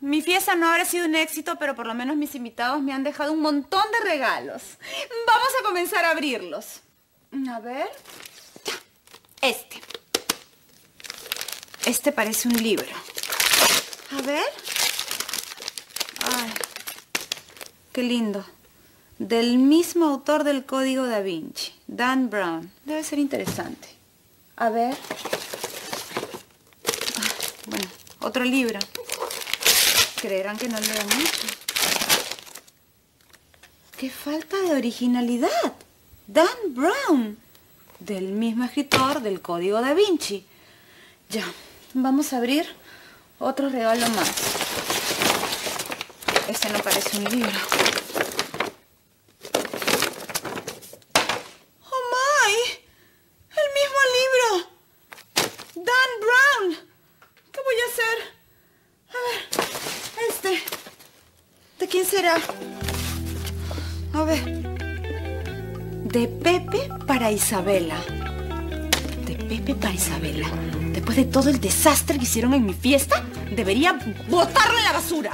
mi fiesta no habrá sido un éxito, pero por lo menos mis invitados me han dejado un montón de regalos. Vamos a comenzar a abrirlos. A ver. Este. Este parece un libro. A ver. Ay, qué lindo. Del mismo autor del Código da Vinci, Dan Brown. Debe ser interesante. A ver. Ah, bueno, otro libro. Creerán que no leo mucho. ¡Qué falta de originalidad! Dan Brown, del mismo escritor del Código da Vinci. Ya, vamos a abrir otro regalo más. Este no parece un libro. ¡Oh, my! ¡El mismo libro! ¡Dan Brown! ¿Qué voy a hacer? A ver, este. ¿De quién será? A ver. De Pepe para Isabela. De Pepe para Isabela. Después de todo el desastre que hicieron en mi fiesta, debería botarlo en la basura.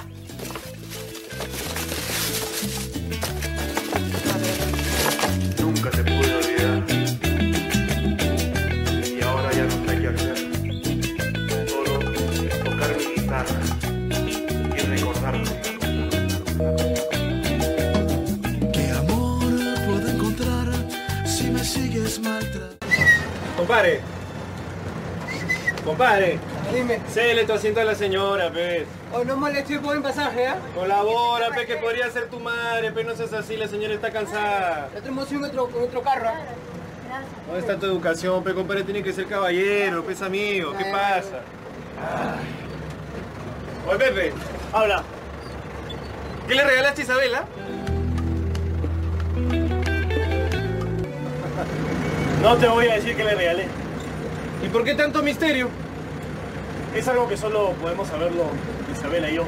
Compadre. Compadre. Dime, Se le está haciendo a la señora, pe. hoy no molesté por un pasaje, ¿ah? Colabora, pe, que podría ser tu madre, pe. No seas así, la señora está cansada. Ya tenemos otro, otro carro, ¿ah? ¿Dónde está tu educación, pe? Compadre, tiene que ser caballero, pe, es amigo. ¿Qué pasa? Ay. Oye, Pepe. Habla. ¿Qué le regalaste a Isabela? No te voy a decir que le regalé. ¿Y por qué tanto misterio? Es algo que solo podemos saberlo Isabela y yo.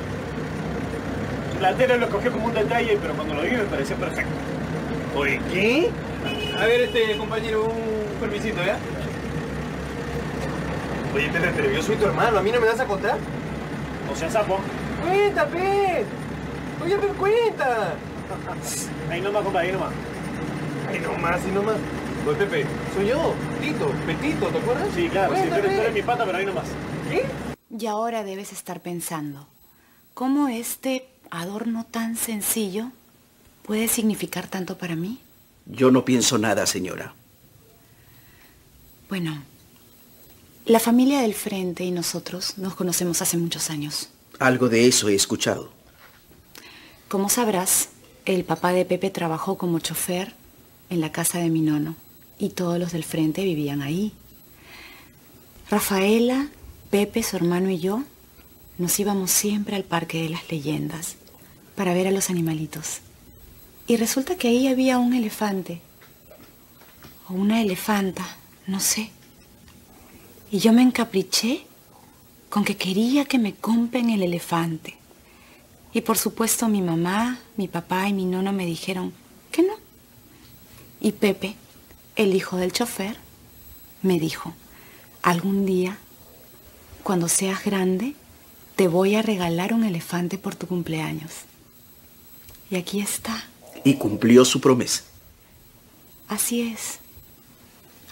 La tele lo escogió como un detalle, pero cuando lo vi me pareció perfecto. Oye, ¿qué? A ver, este compañero, un permisito, ¿ya? Oye, Pepe, pero yo soy tu hermano, ¿a mí no me vas a contar? O sea, sapo. ¡Cuenta, Pe! Oye, pero cuenta. Ahí nomás, compadre, ahí nomás. Ay, no más, y Oye, Pepe, soy yo, Tito, Petito, ¿te acuerdas? Sí, claro, sí, tú eres, tú eres mi pata, pero ahí nomás. ¿Qué? Y ahora debes estar pensando, ¿cómo este adorno tan sencillo puede significar tanto para mí? Yo no pienso nada, señora. Bueno, la familia del frente y nosotros nos conocemos hace muchos años. Algo de eso he escuchado. Como sabrás, el papá de Pepe trabajó como chofer en la casa de mi nono y todos los del frente vivían ahí. Rafaela, Pepe, su hermano y yo nos íbamos siempre al Parque de las Leyendas para ver a los animalitos. Y resulta que ahí había un elefante o una elefanta, no sé. Y yo me encapriché con que quería que me compren el elefante. Y por supuesto mi mamá, mi papá y mi nono me dijeron que no. Y Pepe, el hijo del chofer, me dijo, algún día, cuando seas grande, te voy a regalar un elefante por tu cumpleaños. Y aquí está. Y cumplió su promesa. Así es.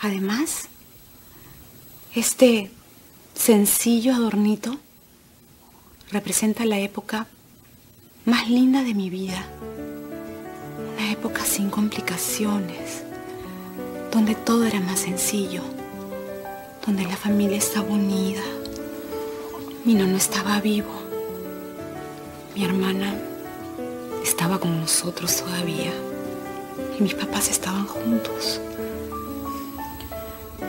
Además, este sencillo adornito representa la época más linda de mi vida. Una época sin complicaciones, donde todo era más sencillo, donde la familia estaba unida. Mi nono estaba vivo. Mi hermana estaba con nosotros todavía. Y mis papás estaban juntos.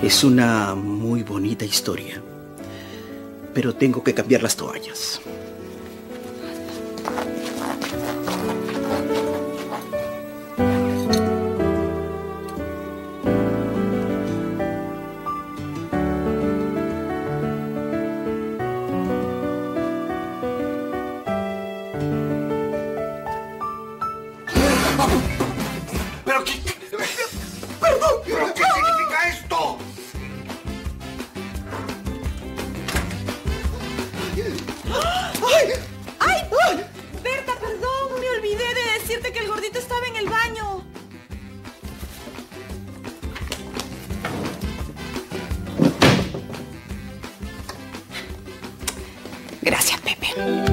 Es una muy bonita historia. Pero tengo que cambiar las toallas. ¿Pero qué? ¡Perdón! ¿Pero qué significa esto? ¡Ay! ¡Ay! ¡Ay! Berta, perdón, me olvidé de decirte que el gordito estaba en el baño. Gracias, Pepe.